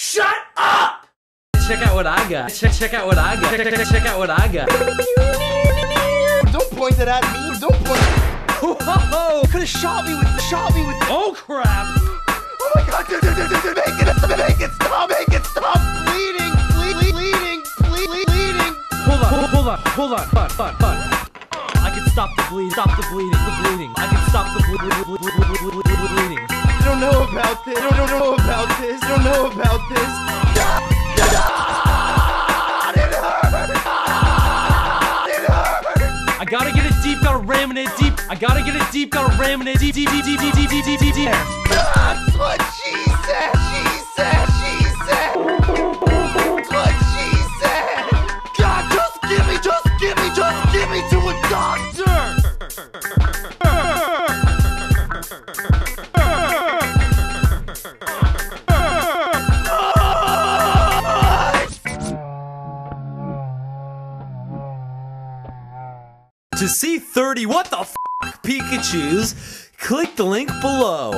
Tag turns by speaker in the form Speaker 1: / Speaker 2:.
Speaker 1: Shut up! Check out what I got. Check check out what I got. Check, check, check out what I got.
Speaker 2: Don't point it at me. Don't point.
Speaker 1: Whoa!
Speaker 2: Could have shot me with. Shot me with.
Speaker 1: Oh crap!
Speaker 2: Oh my god! Dude, dude, dude, dude, dude, make it! Make it stop! Make it stop! Bleeding! Bleeding! Bleeding! Bleeding! Bleeding!
Speaker 1: Hold on, hold, hold on, hold on, fun, fun, fun. I can stop the bleed, stop the bleeding, the bleeding. I can stop the ble- ble- ble- ble- ble- ble- ble- bleeding.
Speaker 2: I don't know about this. I don't, don't know about this. I don't know about this. God, it hurt. It hurt.
Speaker 1: I gotta get it deep, gotta ram it deep. I gotta get it deep, gotta ram it deep, deep, deep, deep, deep, deep, deep, deep, deep.
Speaker 2: That's what she said. She said. She said. What she said. God, just give me, just give me, just give me to a doctor.
Speaker 1: To see 30 what the f Pikachus, click the link below.